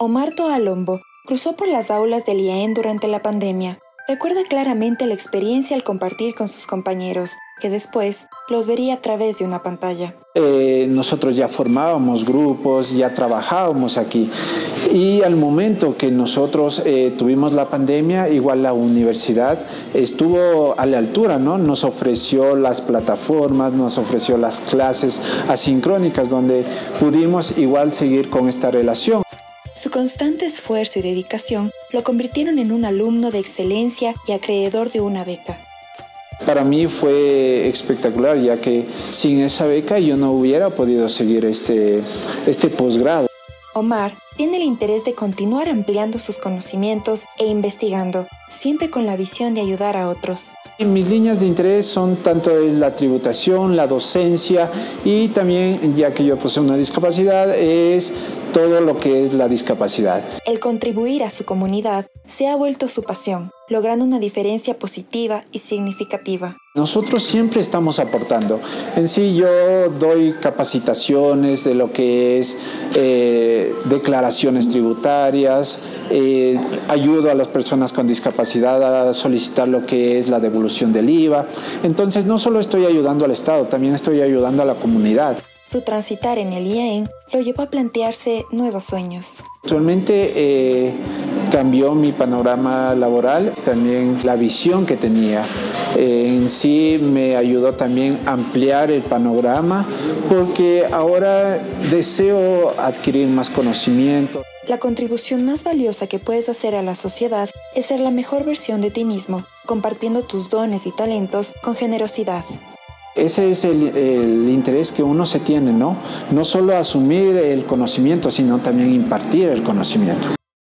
Omar Toalombo cruzó por las aulas del IAEN durante la pandemia. Recuerda claramente la experiencia al compartir con sus compañeros, que después los vería a través de una pantalla. Eh, nosotros ya formábamos grupos, ya trabajábamos aquí. Y al momento que nosotros eh, tuvimos la pandemia, igual la universidad estuvo a la altura, ¿no? Nos ofreció las plataformas, nos ofreció las clases asincrónicas donde pudimos igual seguir con esta relación. Su constante esfuerzo y dedicación lo convirtieron en un alumno de excelencia y acreedor de una beca. Para mí fue espectacular, ya que sin esa beca yo no hubiera podido seguir este, este posgrado. Omar tiene el interés de continuar ampliando sus conocimientos e investigando, siempre con la visión de ayudar a otros. Mis líneas de interés son tanto la tributación, la docencia y también, ya que yo poseo una discapacidad, es todo lo que es la discapacidad. El contribuir a su comunidad se ha vuelto su pasión, logrando una diferencia positiva y significativa. Nosotros siempre estamos aportando. En sí yo doy capacitaciones de lo que es eh, declaraciones tributarias, eh, ayudo a las personas con discapacidad a solicitar lo que es la devolución del IVA. Entonces no solo estoy ayudando al Estado, también estoy ayudando a la comunidad. Su transitar en el IAEN lo llevó a plantearse nuevos sueños. Actualmente eh, cambió mi panorama laboral, también la visión que tenía. En sí me ayudó también a ampliar el panorama porque ahora deseo adquirir más conocimiento. La contribución más valiosa que puedes hacer a la sociedad es ser la mejor versión de ti mismo, compartiendo tus dones y talentos con generosidad. Ese es el, interés que uno se tiene, ¿no? No solo asumir el conocimiento, sino también impartir el conocimiento.